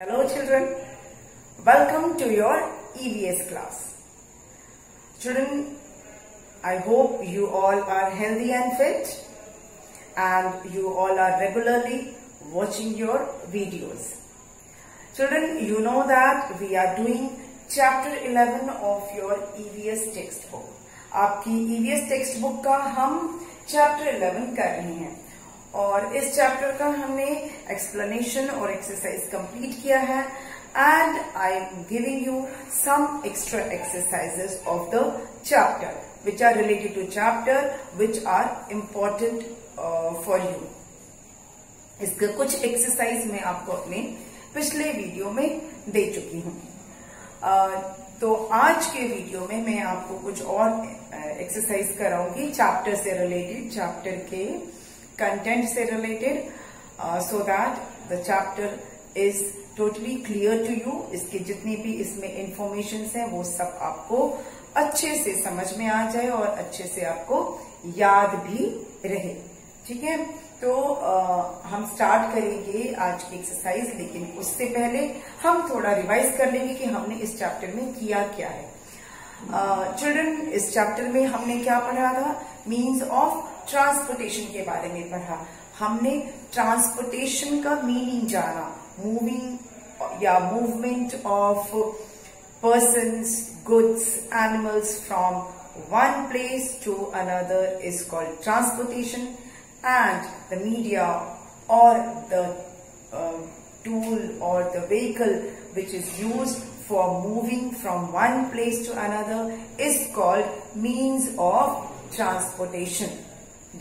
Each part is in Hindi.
Hello children, welcome to your EVS class. Children, I hope you all are healthy and fit and you all are regularly watching your videos. Children, you know that we are doing chapter 11 of your EVS textbook. आपकी EVS textbook का हम chapter 11 कर रहे हैं और इस चैप्टर का हमने एक्सप्लेनेशन और एक्सरसाइज कंप्लीट किया है। And I am giving you some extra exercises of the chapter which are related to chapter which are important for you इसका कुछ एक्सरसाइज मैं आपको अपने पिछले वीडियो में दे चुकी हूँ। Uh, तो आज के वीडियो में मैं आपको कुछ और एक्सरसाइज uh, कराऊँगी चैप्टर से रिलेटेड चैप्टर के कंटेंट से related so that the chapter is totally clear to you इसके जितनी भी इसमें इंफॉर्मेशन है वो सब आपको अच्छे से समझ में आ जाए और अच्छे से आपको याद भी रहे। ठीक है? तो आ, हम स्टार्ट करेंगे आज की एक्सरसाइज लेकिन उससे पहले हम थोड़ा रिवाइज कर लेंगे कि हमने इस चैप्टर में किया क्या है। चिल्ड्रन uh, इस चैप्टर में हमने क्या पढ़ा था? मीन्स ऑफ़ ट्रांसपोर्टेशन के बारे में पढ़ा। हमने ट्रांसपोर्टेशन का मीनिंग जाना। मूविंग या movement of person goods animals from one place to another is called transportation and the media और द टूल और the vehicle which is use for moving from one place to another is called means of transportation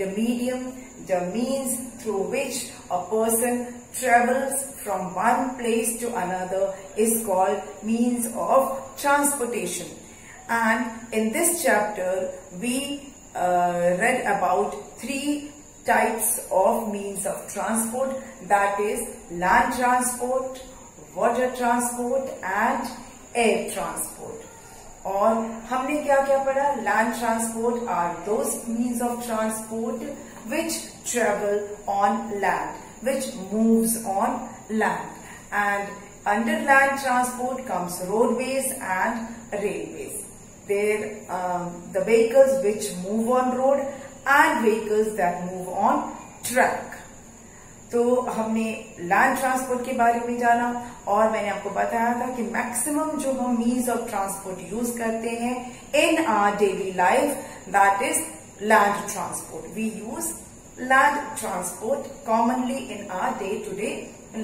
the medium, the means through which a person travels from one place to another is called means of transportation. And in this chapter, we uh, read about three types of means of transport that is land transport, water transport and air transport. और हमने क्या क्या पढ़ा land transport are those means of transport which travel on land which moves on land and under land transport comes roadways and railways there the vehicles which move on road and vehicles that move on track तो हमने लैंड ट्रांसपोर्ट के बारे में जाना और मैंने आपको बताया था कि मैक्सिमम जो हम मीन्स ऑफ़ ट्रांसपोर्ट यूज़ करते हैं in our daily life that is land transport we use land transport commonly in our day to day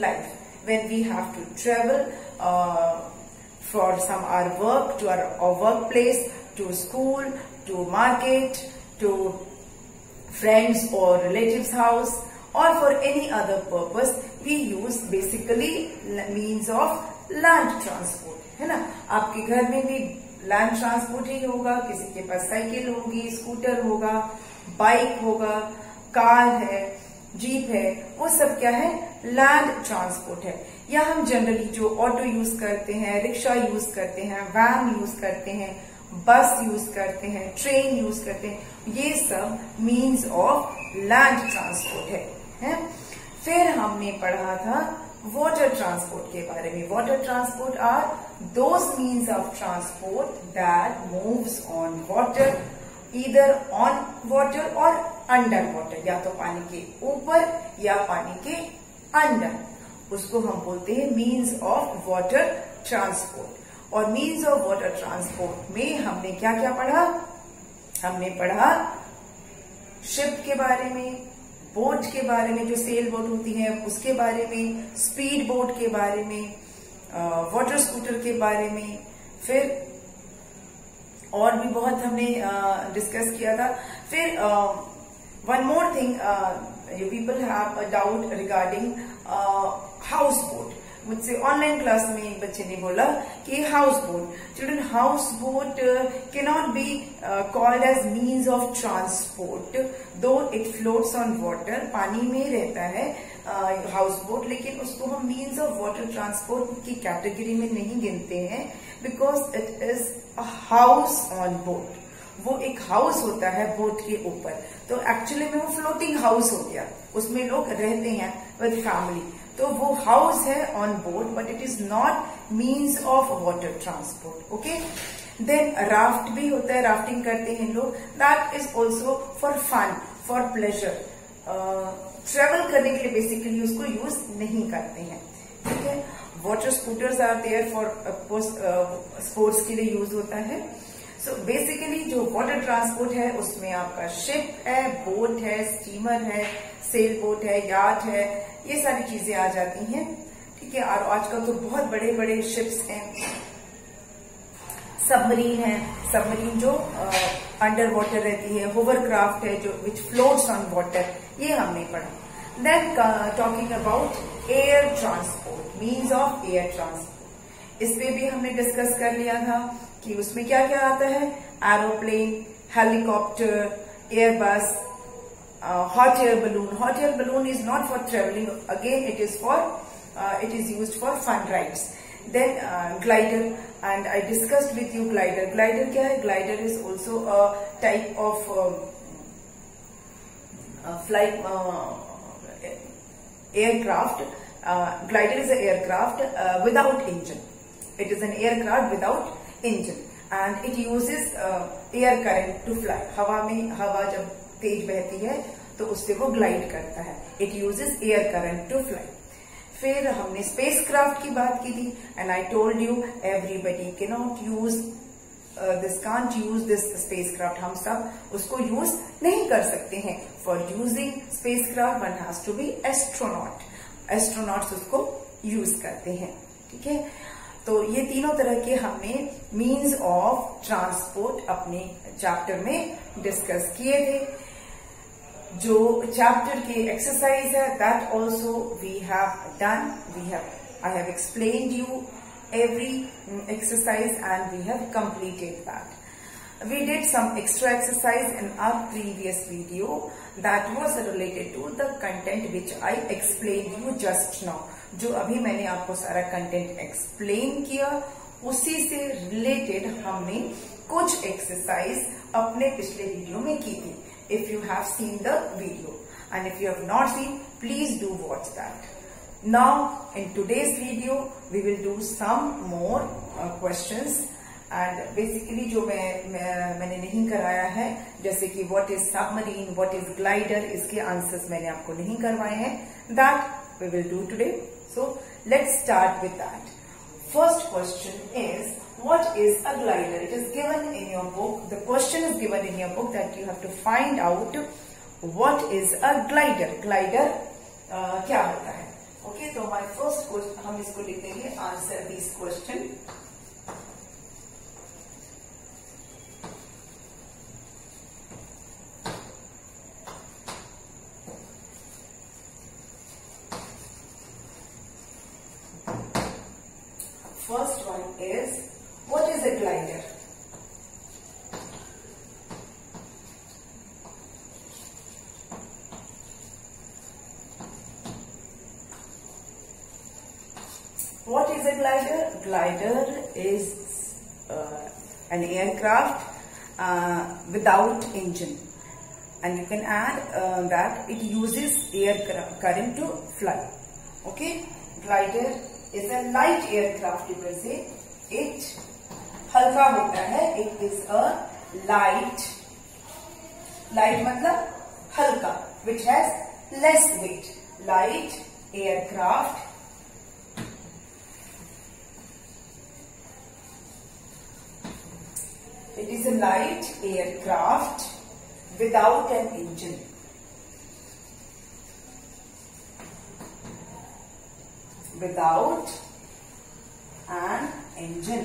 life when we have to travel for some our work to our work place to school to market to friends और relatives house or for any other purpose, we use basically means of land transport, है ना? आपके घर में भी लैंड ट्रांसपोर्ट ही होगा, किसी के पास साइकिल होगी स्कूटर होगा बाइक होगा कार है जीप है, वो सब क्या है? लैंड ट्रांसपोर्ट है। या हम जनरली जो ऑटो यूज़ करते हैं रिक्शा यूज़ करते हैं वैन यूज़ करते हैं बस यूज़ करते हैं ट्रेन यूज़ करते हैं, ये सब मीन्स ऑफ़ लैंड ट्रांसपोर्ट है। है। फिर हमने पढ़ा था वाटर ट्रांसपोर्ट के बारे में। Water transport are those means of transport that moves on water इधर ऑन वाटर और अंडर वाटर या तो पानी के ऊपर या पानी के अंडर उसको हम बोलते हैं मीन्स ऑफ़ वाटर ट्रांसपोर्ट और मीन्स ऑफ़ वाटर ट्रांसपोर्ट में हमने क्या क्या पढ़ा? हमने पढ़ा शिप के बारे में बोट के बारे में जो सेल बोट होती है, उसके बारे में स्पीड बोट के बारे में वाटर स्कूटर के बारे में, फिर और भी बहुत हमने डिस्कस किया था। फिर one more thing you people have a doubt regarding house boat मुझसे ऑनलाइन क्लास में एक बच्चे ने बोला कि house boat children house boat के not be called as means of transport though it floats on water पानी में रहता है हाउस uh, बोट लेकिन उसको हम मीन्स ऑफ़ वाटर ट्रांसपोर्ट की कैटेगरी में नहीं गिनते हैं because it is a house on boat वो एक हाउस होता है बोट के ऊपर. तो एक्चुअली में वो फ्लोटिंग हाउस हो गया. उसमें लोग रहते हैं विद फैमिली तो वो हाउस है on board but it is not means of water transport okay then raft भी होता है राफ्टिंग करते हैं लोग। That is also for fun for pleasure travel करने के लिए बेसिकली उसको यूज़ नहीं करते हैं, ठीक है? Water scooters are there for sports के लिए यूज़ होता है। सो so बेसिकली जो वाटर ट्रांसपोर्ट है, उसमें आपका शिप है बोट है स्टीमर है सेल बोट है यार्ड है ये सारी चीज़ें आ जाती हैं। ठीक है, और आजकल तो बहुत बड़े बड़े शिप्स हैं। सबमरीन है। सबमरीन जो अंडर वाटर रहती है होवर क्राफ्ट है जो विच फ्लोट्स ऑन वाटर ये हमने पढ़ा। Then talking about air transport means of air transport इस भी हमने डिस्कस कर लिया था कि उसमें क्या क्या आता है? Aeroplane helicopter airbus Hot air balloon hot air balloon is not for travelling again it is for it is use for fun rides then uh, glider and I discussed with you glider. Glider क्या है? Glider is also a type of um, uh, flight uh, aircraft. Uh, glider is an aircraft uh, without engine. It is an aircraft without engine and it uses uh, air current to fly. हवा में हवा जब तेज बहती है तो उससे वो ग्लाइड करता है। It uses air current to fly फिर हमने स्पेस क्राफ्ट की बात की थी and I told you everybody के not use this can't use this space craft हम सब उसको यूज़ नहीं कर सकते हैं। For using space craft one has to be astronaut astronauts उसको यूज़ करते हैं। ठीक है? तो ये तीनों तरह के हमने मीन्स ऑफ़ ट्रांसपोर्ट अपने चैप्टर में डिस्कस किए थे। जो चैप्टर की एक्सरसाइज है that also we have done we have I have explain you every exercise and we have completed that we did some extra exercise in our previous video that was related to the content which I explain you just now जो अभी मैंने आपको सारा कंटेंट एक्सप्लेन किया, उसी से रिलेटेड हमने कुछ एक्सरसाइज अपने पिछले वीडियो में की थी। If you have seen the video. And if you have not seen, please do watch that. Now, in today's video, we will do some more uh, questions and basically जो मैं, मैं मैंने नहीं कराया है जैसे कि what is submarine what is glider इसके आंसर्स मैंने आपको नहीं करवाए हैं that we will do today so let's start with that first question is what is a glider? It is given in your book. The question is given in your book that you have to find out what is a glider. Glider uh, क्या होता है? Okay, so my first question हम इसको लिख देंगे answer this question. glider? Glider is uh, an aircraft uh, without engine and you can add uh, that it uses air current to fly. Okay, glider is a light aircraft you can say. It हल्का होता है it is a light light मतलब हल्का which has less weight light aircraft It is a light aircraft without an engine. Without an engine.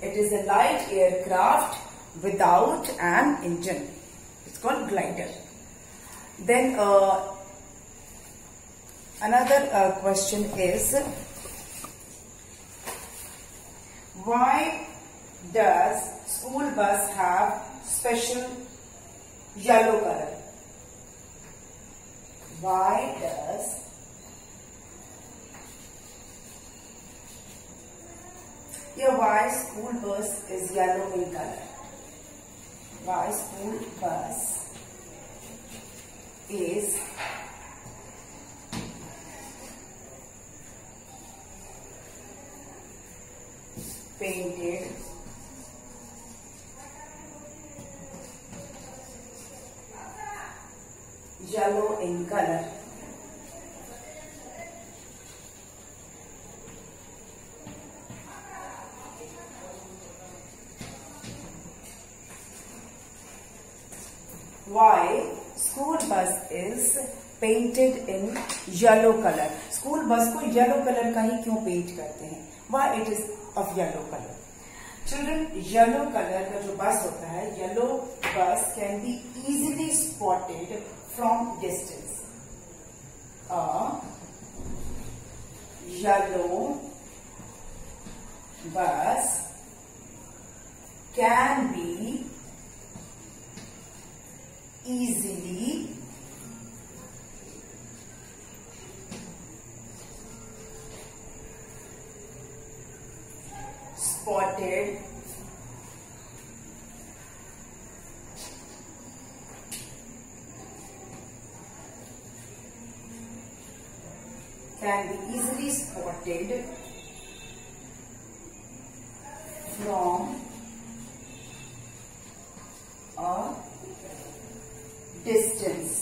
It is a light aircraft without an engine. It's called glider. Then uh, another uh, question is why does school bus have special yellow color? Why does Your why school bus is yellow in color. Why school bus is painted yellow in color. Why school bus is painted in yellow color? School bus को yellow color का ही क्यों पेंट करते हैं Why it is of yellow colour children yellow colour का जो बस होता है yellow bus can be easily spotted from distance yellow bus can be easily spotted can be easily spotted from a distance.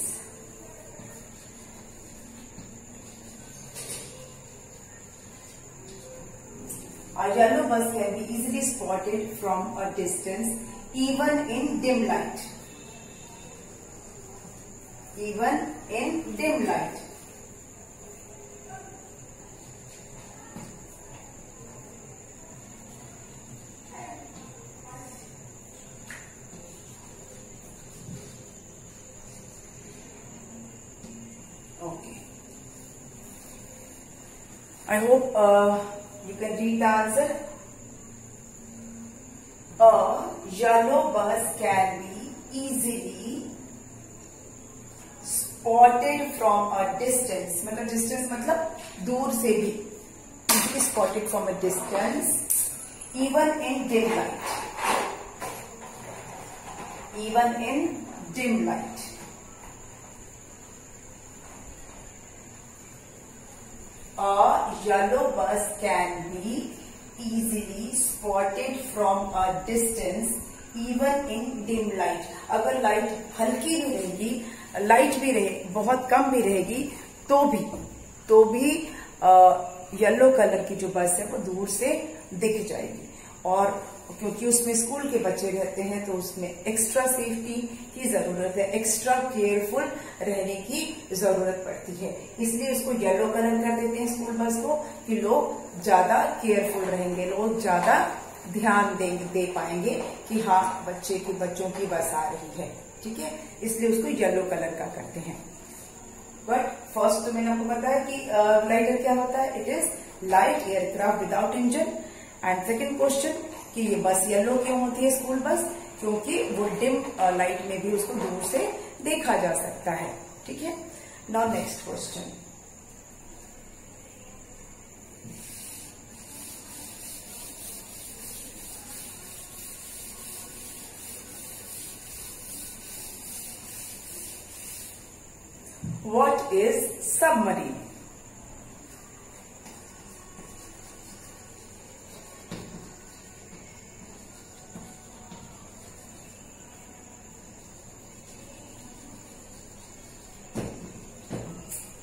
A yellow bus can be easily spotted from a distance even in dim light. Even in dim light. Okay. I hope uh, answer. A yellow bus can be easily spotted from a distance. मतलब distance मतलब दूर से भी easily spotted from a distance even in dim light. Even in dim light. A yellow bus can easily spotted from a distance, even in dim light. अगर लाइट हल्की भी रहेगी लाइट भी रहे, बहुत कम भी रहेगी तो भी तो भी येलो कलर की जो बस है, वो दूर से दिख जाएगी और क्योंकि उसमें स्कूल के बच्चे रहते हैं तो उसमें एक्स्ट्रा सेफ्टी की ज़रूरत है एक्स्ट्रा केयरफुल रहने की ज़रूरत पड़ती है। इसलिए उसको येलो कलर कर देते हैं स्कूल बस को कि लोग ज़्यादा केयरफुल रहेंगे लोग ज़्यादा ध्यान दे, दे पाएँगे कि हाँ बच्चे की बच्चों की बस आ रही है ठीक है? इसलिए उसको येलो कलर का करते हैं। बट फ़र्स्ट तो मैंने आपको बताया कि ग्लाइडर क्या होता है? It is light aircraft without engine and second question कि ये बस येलो क्यों होती है स्कूल बस? क्योंकि वो डिम लाइट में भी उसको दूर से देखा जा सकता है। ठीक है? Now next question What is submarine?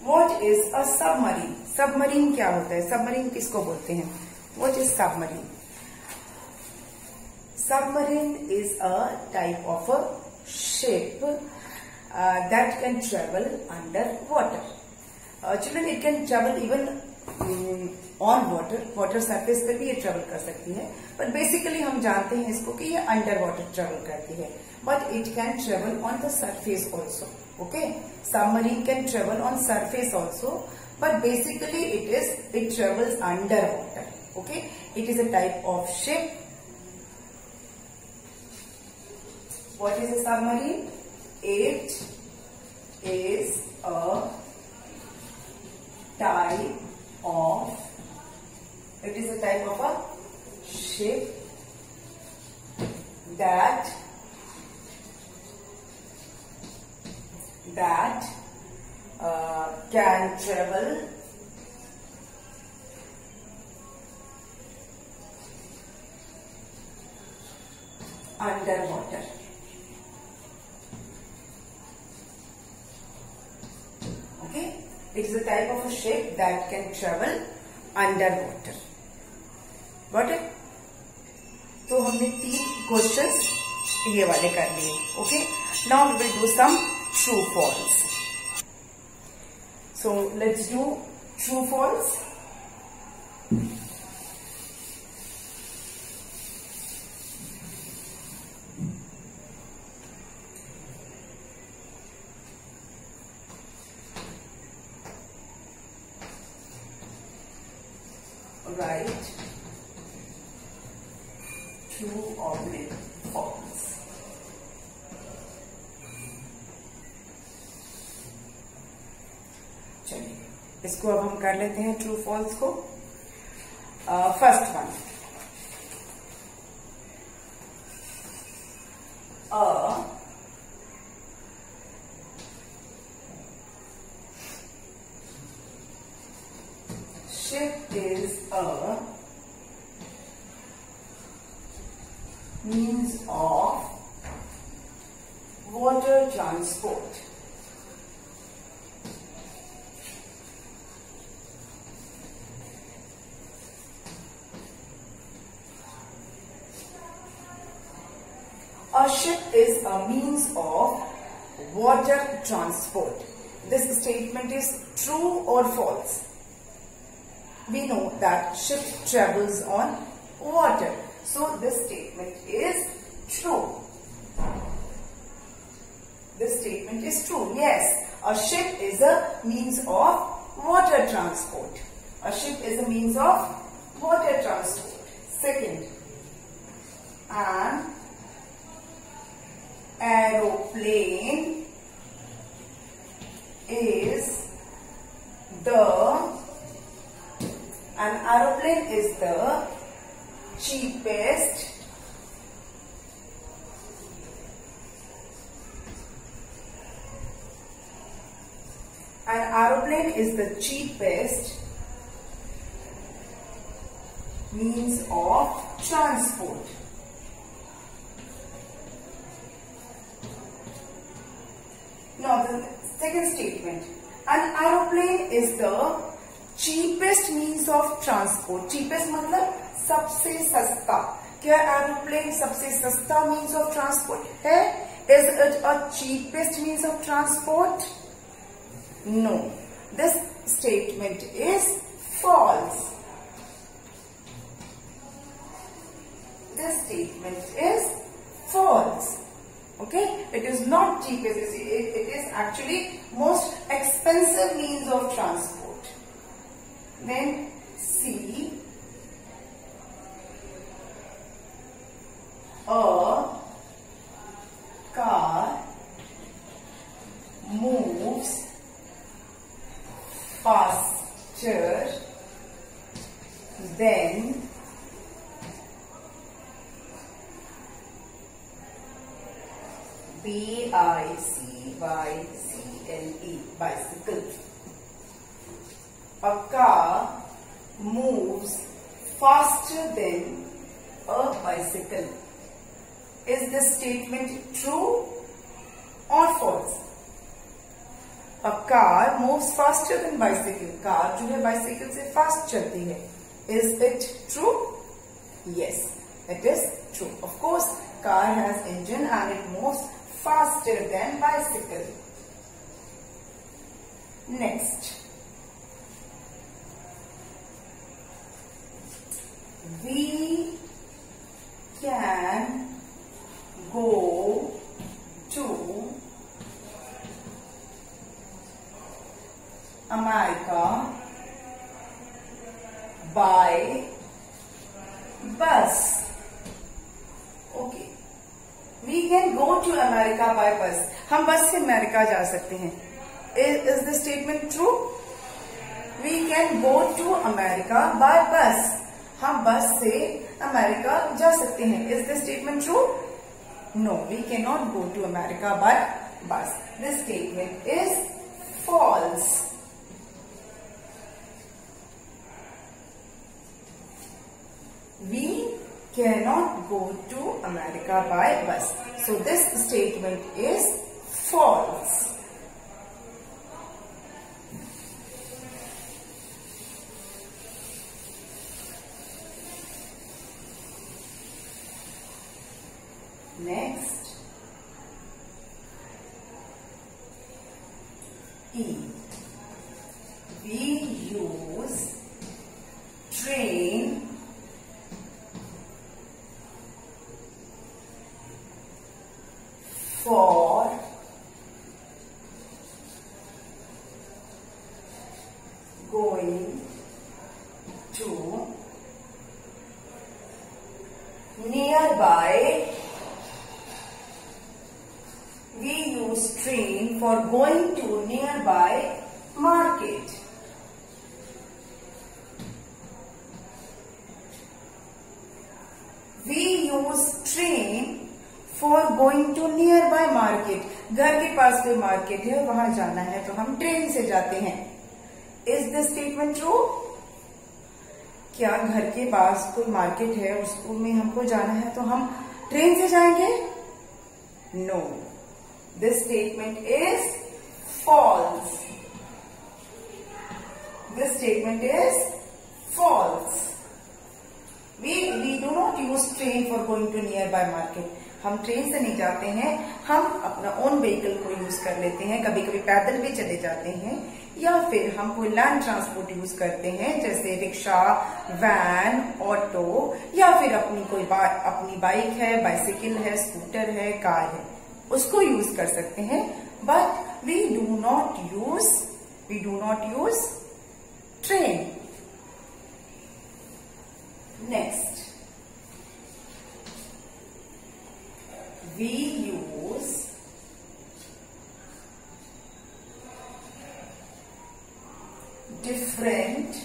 What is a submarine submarine क्या होता है? सबमरीन किसको बोलते हैं? What is submarine submarine is a type of a ship that can travel under water children it can travel even on water water surface पर भी ये ट्रेवल कर सकती है। बट बेसिकली हम जानते हैं इसको कि ये अंडर वाटर ट्रेवल करती है। But it can travel on the surface also okay submarine can travel on surface also but basically it is it travels under water okay it is a type of ship what is a submarine it is a type of it is a type of a ship that that uh, can travel underwater. Okay, it is a type of a ship that can travel underwater. Got it तो हमने तीन क्वेश्चन ये वाले कर लिए okay now we will do some true false so let's do true false right true oblique false चलिए। इसको अब हम कर लेते हैं ट्रू फॉल्स को। First one false? we know that ship travels on water. So this statement is true. This statement is true. Yes, a ship is a means of water transport. A ship is a means of water transport. Second, an aeroplane is the an aeroplane is the cheapest an aeroplane is the cheapest means of transport. Now the second statement. An aeroplane is the cheapest means of transport. cheapest मतलब सबसे सस्ता क्या एरोप्लेन सबसे सस्ता मीन्स ऑफ़ ट्रांसपोर्ट है is it a cheapest means of transport? No. This statement is false. This statement is false. Okay, it is not cheapest. It, it is actually most expensive means of transport. Then से fast चलती है. Is it true? Yes, it is true. Of course, car has engine and it moves faster than bicycle. Next. We can go to America by bus. Okay. We can go to America by bus. हम बस से अमेरिका जा सकते हैं Is the statement true? We can go to America by bus. हम बस से अमेरिका जा सकते हैं Is the statement true? No, we cannot go to America by bus. This statement is false. Go to America by bus. So this statement is false. Next. E. Market है वहाँ जाना है तो हम ट्रेन से जाते हैं। इज़ द स्टेटमेंट ट्रू क्या घर के पास कोई मार्केट है उसको में हमको जाना है तो हम ट्रेन से जाएँगे? No this statement is false this statement is false we we do not use train for going to nearby market हम ट्रेन से नहीं जाते हैं हम अपना ओन व्हीकल को यूज़ कर लेते हैं कभी कभी पैदल भी चले जाते हैं या फिर हम कोई लैंड ट्रांसपोर्ट यूज़ करते हैं जैसे रिक्शा वैन ऑटो या फिर अपनी कोई बा, अपनी बाइक है बाइसिकल है स्कूटर है कार है उसको यूज़ कर सकते हैं but we do not use we do not use train next we use different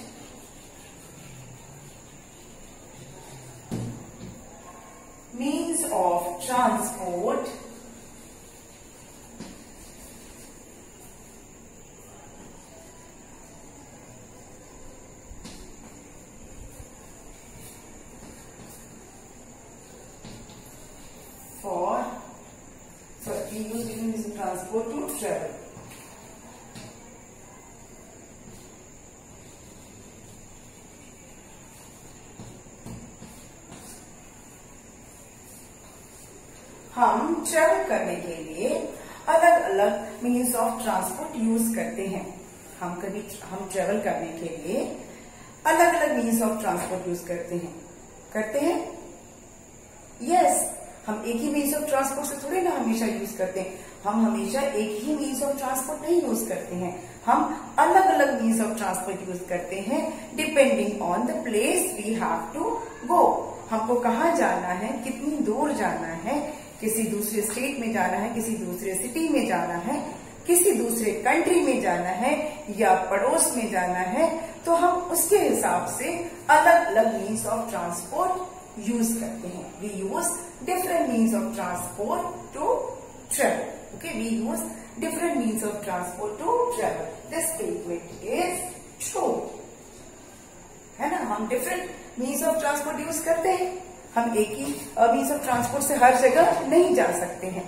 means of transport travel करने के लिए अलग अलग मीन्स ऑफ़ ट्रांसपोर्ट यूज़ करते हैं। हम कभी हम ट्रेवल करने के लिए अलग अलग मीन्स ऑफ़ ट्रांसपोर्ट यूज़ करते हैं। करते हैं? यस yes, हम एक ही मीन्स ऑफ़ ट्रांसपोर्ट से थोड़े ना हमेशा यूज़ करते हैं। हम हमेशा एक ही मीन्स ऑफ़ ट्रांसपोर्ट नहीं यूज़ करते हैं। हम अलग अलग मीन्स ऑफ़ ट्रांसपोर्ट यूज़ करते हैं depending on the place we have to go हमको कहाँ जाना है कितनी दूर जाना है किसी दूसरे स्टेट में जाना है, किसी दूसरे सिटी में जाना है, किसी दूसरे कंट्री में जाना है या पड़ोस में जाना है तो हम उसके हिसाब से अलग अलग मीन्स ऑफ़ ट्रांसपोर्ट यूज़ करते हैं we use different means of transport to travel. Okay we use different means of transport to travel. This statement is true. है ना हम different means of transport use करते हैं हम एक ही मीन्स ऑफ़ ट्रांसपोर्ट से हर जगह नहीं जा सकते हैं।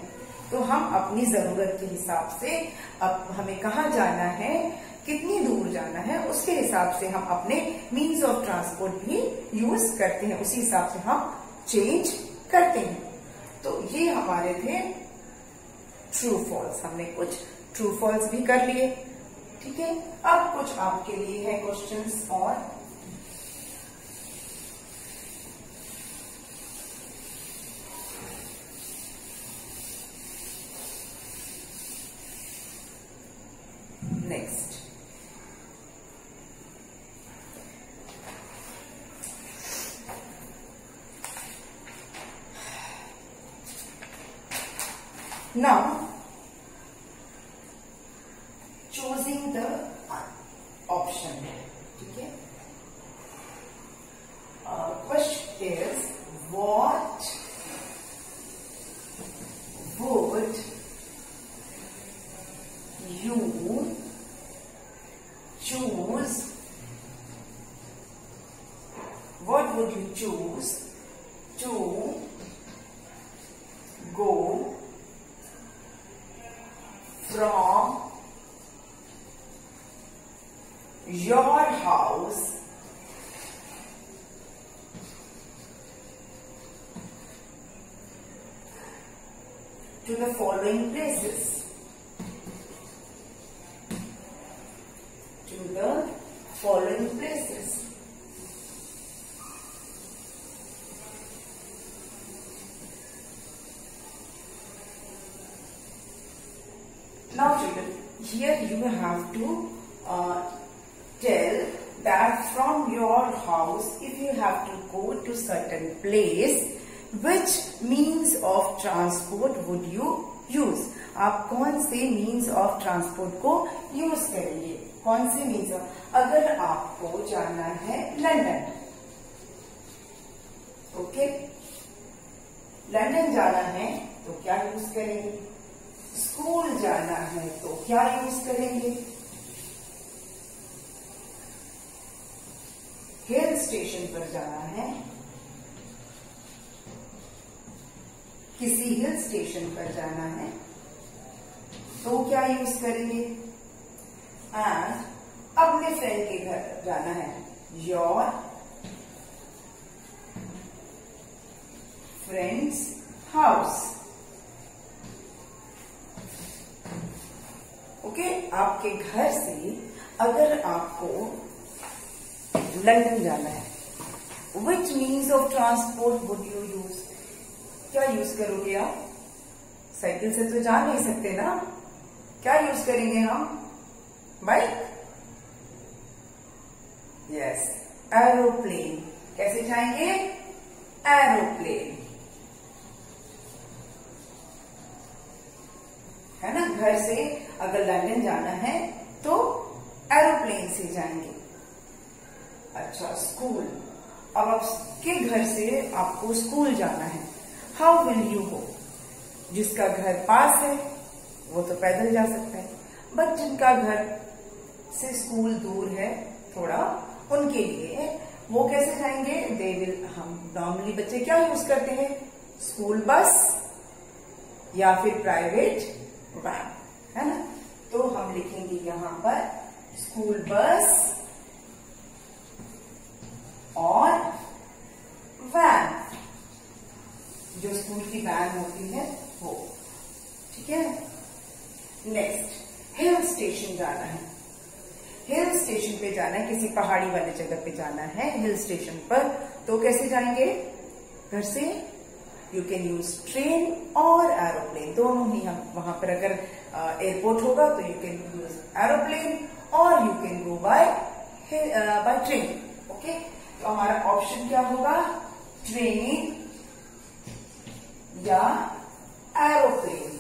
तो हम अपनी ज़रूरत के हिसाब से अब हमें कहाँ जाना है, कितनी दूर जाना है, उसके हिसाब से हम अपने मीन्स ऑफ़ ट्रांसपोर्ट भी यूज़ करते हैं। उसी हिसाब से हम चेंज करते हैं। तो ये हमारे थे ट्रू फॉल्स हमने कुछ ट्रू फॉल्स भी कर लिए। ठीक है? अब कुछ आपके लिए है क्वेश्चंस और next Now, choosing the option. Okay. Uh, question is what would you choose? What would you choose to go from your house to the following places. To the following places. Now children, here you have to uh, tell that from your house, if you have to go to certain place, which means of transport would you use? आप कौन से मीन्स ऑफ़ ट्रांसपोर्ट को यूज़ करेंगे कौन से मीन्स ऑफ़ अगर आपको जाना है लंदन ओके लंदन जाना है तो क्या यूज़ करेंगे स्कूल जाना है तो क्या यूज़ करेंगे? हिल स्टेशन पर जाना है। किसी हिल स्टेशन पर जाना है तो क्या यूज़ करेंगे? एंड अपने फ्रेंड के घर जाना है। योर फ्रेंड्स हाउस ओके आपके घर से अगर आपको लंदन जाना है which means of transport would you use क्या यूज़ करोगे आप? साइकिल से तो जा नहीं सकते ना क्या यूज़ करेंगे हम? बाइक यस एरोप्लेन कैसे जाएँगे? एरोप्लेन है ना, घर से अगर लंदन जाना है तो एरोप्लेन से जाएँगे। अच्छा स्कूल अब आपके घर से आपको स्कूल जाना है। हाउ विल यू गो जिसका घर पास है, वो तो पैदल जा सकता है। बट जिनका घर से स्कूल दूर है, थोड़ा उनके लिए वो कैसे जाएँगे? दे विल हम नॉर्मली बच्चे क्या यूज़ करते हैं? स्कूल बस या फिर प्राइवेट वैन है ना तो हम लिखेंगे यहाँ पर स्कूल बस और वैन जो स्कूल की वैन होती है, वो। ठीक है? नेक्स्ट हिल स्टेशन जाना है। हिल स्टेशन पे जाना है, किसी पहाड़ी वाले जगह पे जाना है हिल स्टेशन पर। तो कैसे जाएँगे? घर से। यू कैन यूज़ ट्रेन और एरोप्लेन दोनों ही हम वहाँ पर अगर एयरपोर्ट होगा तो यू कैन यूज़ एरोप्लेन और you can go by by train okay तो हमारा ऑप्शन क्या होगा? ट्रेन या aeroplane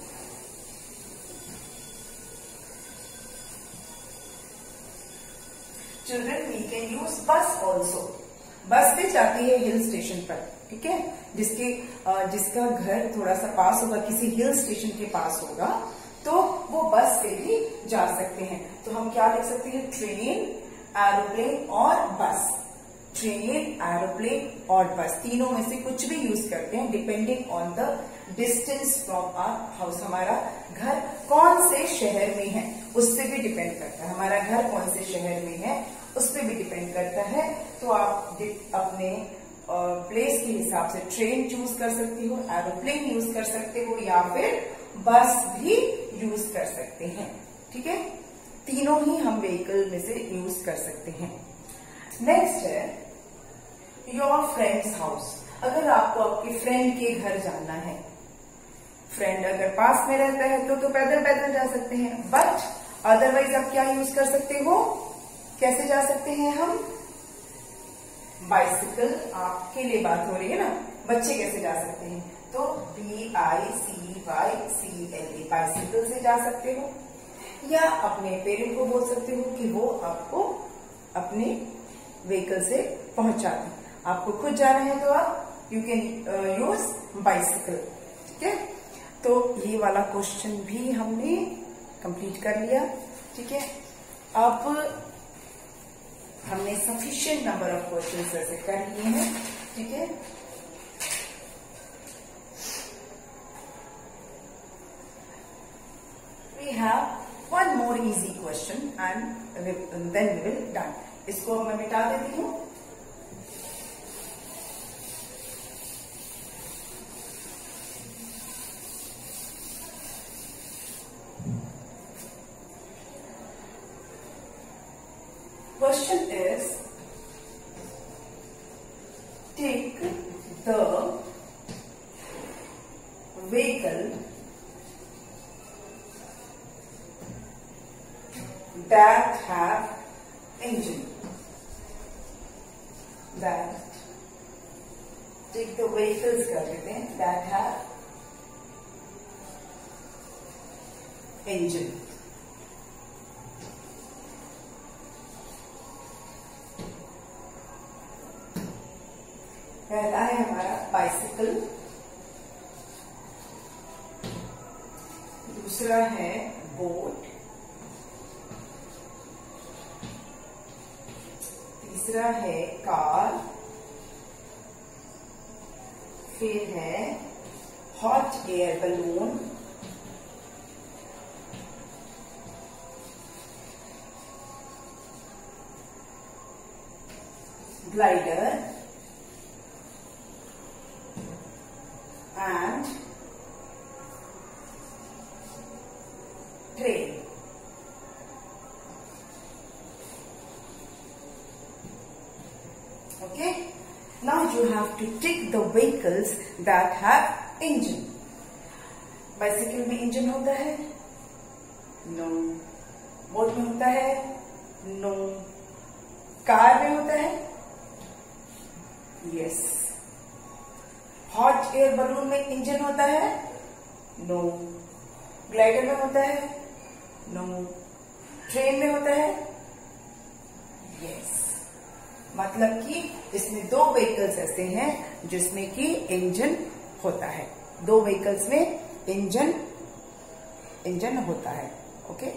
children we can use bus also bus भी जाती है हिल स्टेशन पर, ठीक है? जिसके जिसका घर थोड़ा सा पास होगा, किसी हिल स्टेशन के पास होगा तो वो बस से भी जा सकते हैं। तो हम क्या लिख सकते हैं? ट्रेन, एरोप्लेन और बस। ट्रेन, एरोप्लेन और बस। तीनों में से कुछ भी यूज़ करते हैं depending on the distance from our house हमारा घर कौन से शहर में है उससे भी डिपेंड करता है। हमारा घर कौन से शहर में है, उस पर भी डिपेंड करता है। तो आप अपने प्लेस के हिसाब से ट्रेन चूज़ कर सकती हो, एरोप्लेन यूज़ कर सकते हो, या फिर बस भी यूज़ कर सकते हैं, ठीक है? तीनों ही हम व्हीकल में से यूज़ कर सकते हैं। नेक्स्ट है योर फ्रेंड्स हाउस अगर आपको आपके फ्रेंड के घर जाना है फ्रेंड अगर पास में रहता है तो तो पैदल पैदल जा सकते हैं बट अदरवाइज़ आप क्या यूज़ कर सकते हो? कैसे जा सकते हैं हम? बाइसिकल आपके लिए बात हो रही है ना? बच्चे कैसे जा सकते हैं? तो B I C Y C L A bicycle से जा सकते हो, या अपने पेरेंट को बोल सकते हो कि वो आपको अपने व्हीकल से पहुँचा दें आपको खुद जाना है तो आप यू कैन यूज़ बाइसिकल ठीक है? तो ये वाला क्वेश्चन भी हमने कंप्लीट कर लिया, ठीक है? अब हमने सफिशियंट नंबर ऑफ़ क्वेश्चन कर लिए हैं, ठीक है? have one more easy question and then we will done. इसको मैं मिटा देती हूँ engine पहला है हमारा बाइसिकल दूसरा है बोट तीसरा है कार फिर है hot air balloon glider and train. Okay. Now you have to tick the vehicles that have engine. Bicycle में इंजन होता है नो बोट में होता है नो कार में होता है यस हॉट एयर बलून में इंजन होता है? नो ग्लाइडर में होता है? नो ट्रेन में होता है? यस मतलब कि इसमें दो व्हीकल्स ऐसे हैं जिसमें कि इंजन होता है। दो व्हीकल्स में इंजन इंजन होता है। Okay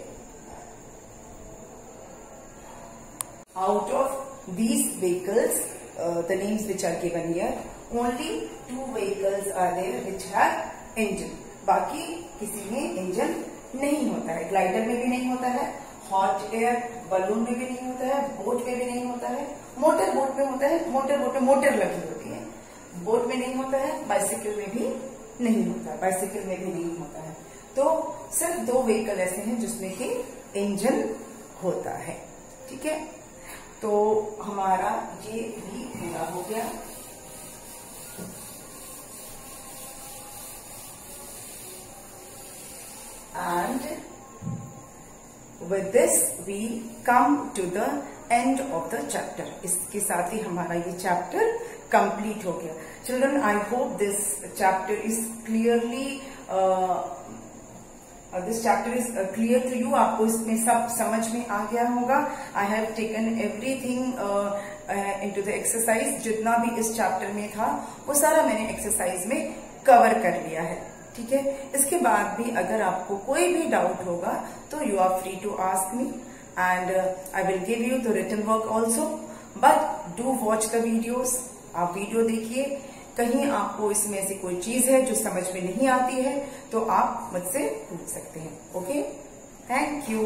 out of these vehicles the names which are given here only two vehicles are there which have engine बाकी किसी में इंजन नहीं होता है। ग्लाइडर में भी नहीं होता है। हॉट एयर बलून में भी नहीं होता है। बोट में भी नहीं होता है। मोटर बोट में होता है। मोटर बोट में मोटर लगी होती है। बोट में नहीं होता है। बाइसिकल में भी नहीं होता है। बाइसिकल में भी नहीं होता है। तो सिर्फ़ दो व्हीकल ऐसे हैं जिसमें कि इंजन होता है। ठीक है? तो हमारा ये भी पूरा हो गया and with this we come to the end of the chapter इसके साथ ही हमारा ये chapter complete हो गया children I hope this chapter is clearly uh, this chapter is clear to you आपको इसमें सब समझ में आ गया होगा. I have taken everything into the exercise जितना भी इस चैप्टर में था, वो सारा मैंने एक्सरसाइज में कवर कर लिया है. ठीक है? इसके बाद भी अगर आपको कोई भी डाउट होगा तो you are free to ask me and I will give you the return work also but do watch the videos आप वीडियो देखिए. कहीं आपको इसमें से कोई चीज़ है जो समझ में नहीं आती है तो आप मुझसे पूछ सकते हैं, ओके? Thank you